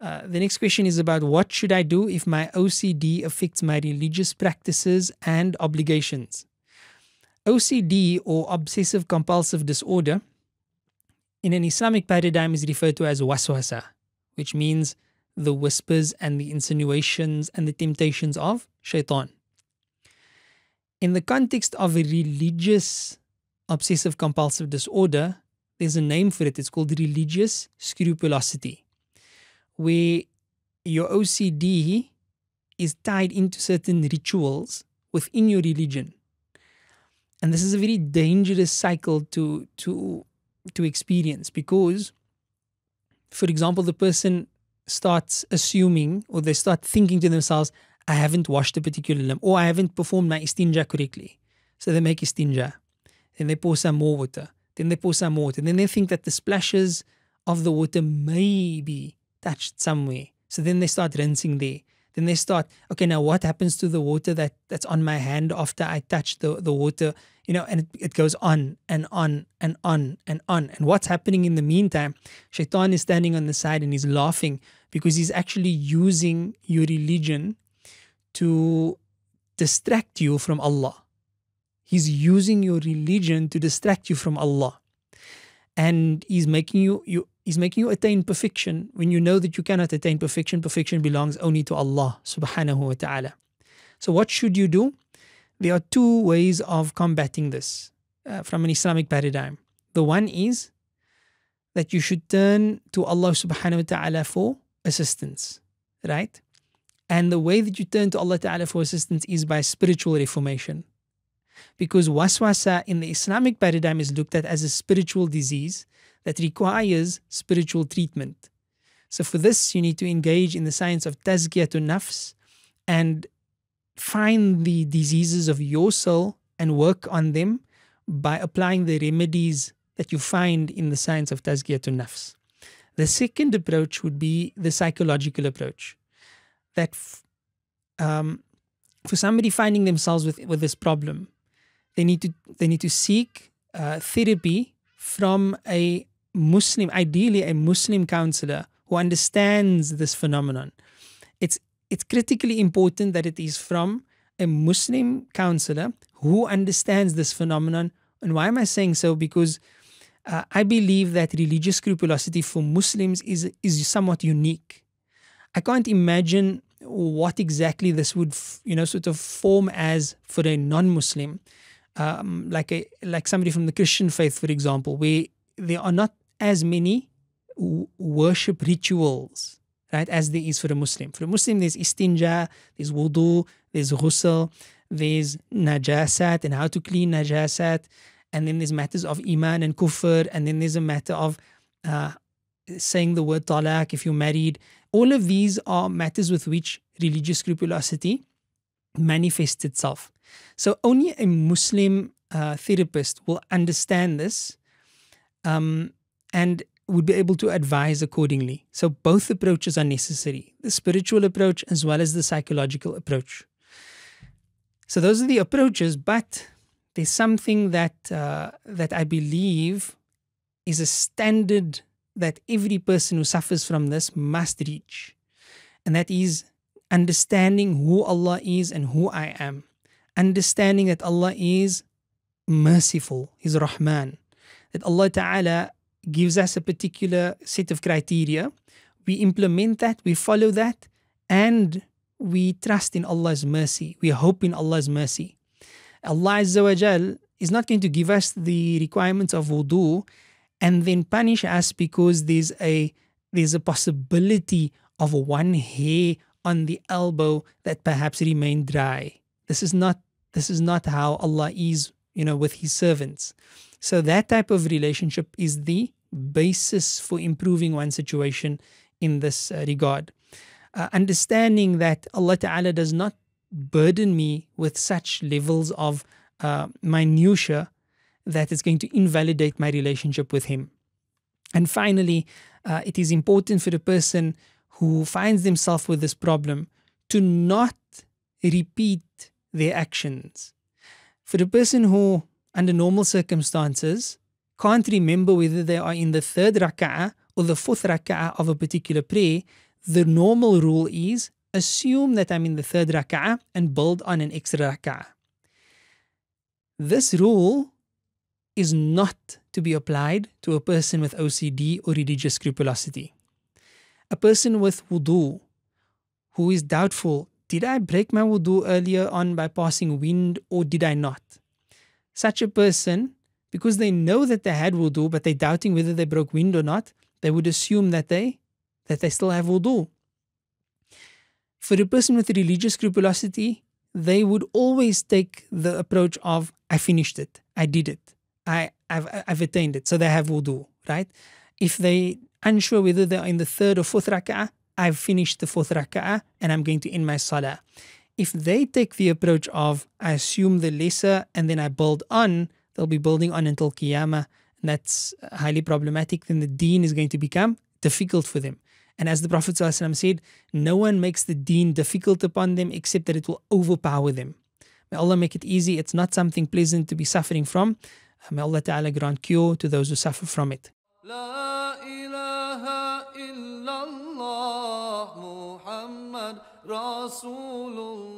Uh, the next question is about what should I do if my OCD affects my religious practices and obligations? OCD or obsessive compulsive disorder in an Islamic paradigm is referred to as waswasa, which means the whispers and the insinuations and the temptations of shaitan. In the context of a religious obsessive compulsive disorder, there's a name for it. It's called religious scrupulosity where your OCD is tied into certain rituals within your religion. And this is a very dangerous cycle to to to experience because for example the person starts assuming or they start thinking to themselves I haven't washed a particular limb or I haven't performed my istinja correctly. So they make istinja. Then they pour some more water. Then they pour some more water. Then they think that the splashes of the water may be touched somewhere. So then they start rinsing there. Then they start, okay, now what happens to the water that, that's on my hand after I touch the, the water? You know, and it, it goes on and on and on and on. And what's happening in the meantime? Shaitan is standing on the side and he's laughing because he's actually using your religion to distract you from Allah. He's using your religion to distract you from Allah. And he's making you, you He's making you attain perfection when you know that you cannot attain perfection. Perfection belongs only to Allah subhanahu wa ta'ala. So, what should you do? There are two ways of combating this uh, from an Islamic paradigm. The one is that you should turn to Allah subhanahu wa ta'ala for assistance, right? And the way that you turn to Allah ta'ala for assistance is by spiritual reformation. Because waswasa in the Islamic paradigm is looked at as a spiritual disease that requires spiritual treatment. So, for this, you need to engage in the science of tazkiyatun nafs and find the diseases of your soul and work on them by applying the remedies that you find in the science of tazkiyatun nafs. The second approach would be the psychological approach. That um, for somebody finding themselves with, with this problem, they need to they need to seek uh, therapy from a Muslim, ideally a Muslim counselor who understands this phenomenon. It's it's critically important that it is from a Muslim counselor who understands this phenomenon. And why am I saying so? Because uh, I believe that religious scrupulosity for Muslims is is somewhat unique. I can't imagine what exactly this would, you know, sort of form as for a non-Muslim, um, like a like somebody from the Christian faith, for example, where there are not as many worship rituals, right, as there is for a Muslim. For a Muslim, there's istinja, there's wudu, there's ghusl, there's najasat and how to clean najasat, and then there's matters of iman and kufr, and then there's a matter of uh, saying the word talaq if you're married. All of these are matters with which religious scrupulosity manifests itself. So only a Muslim uh, therapist will understand this um, and would be able to advise accordingly. So both approaches are necessary the spiritual approach as well as the psychological approach. So those are the approaches, but there's something that, uh, that I believe is a standard that every person who suffers from this must reach. And that is understanding who Allah is and who I am. Understanding that Allah is merciful, He's Rahman. That Allah Ta'ala gives us a particular set of criteria. We implement that, we follow that, and we trust in Allah's mercy. We hope in Allah's mercy. Allah Azza wa is not going to give us the requirements of wudu and then punish us because there's a there's a possibility of one hair on the elbow that perhaps remain dry. This is not this is not how Allah is, you know, with his servants. So that type of relationship is the basis for improving one's situation in this uh, regard. Uh, understanding that Allah Ta'ala does not burden me with such levels of uh, minutia that is going to invalidate my relationship with Him. And finally, uh, it is important for the person who finds themselves with this problem to not repeat their actions. For the person who, under normal circumstances, can't remember whether they are in the third rak'ah or the fourth rak'ah of a particular prayer, the normal rule is assume that I'm in the third rak'ah and build on an extra rak'ah. This rule is not to be applied to a person with OCD or religious scrupulosity. A person with wudu who is doubtful did I break my wudu earlier on by passing wind or did I not? Such a person, because they know that they had wudu but they're doubting whether they broke wind or not, they would assume that they that they still have wudu. For a person with religious scrupulosity, they would always take the approach of I finished it, I did it, I, I've, I've attained it, so they have wudu, right? If they unsure whether they're in the third or fourth rak'ah, I've finished the fourth rak'ah and I'm going to end my salah. If they take the approach of I assume the lesser and then I build on, they'll be building on until Qiyamah. And that's highly problematic. Then the deen is going to become difficult for them. And as the Prophet ﷺ said, no one makes the deen difficult upon them except that it will overpower them. May Allah make it easy. It's not something pleasant to be suffering from. May Allah Ta'ala grant cure to those who suffer from it. La ilaha illallah Muhammad Rasulullah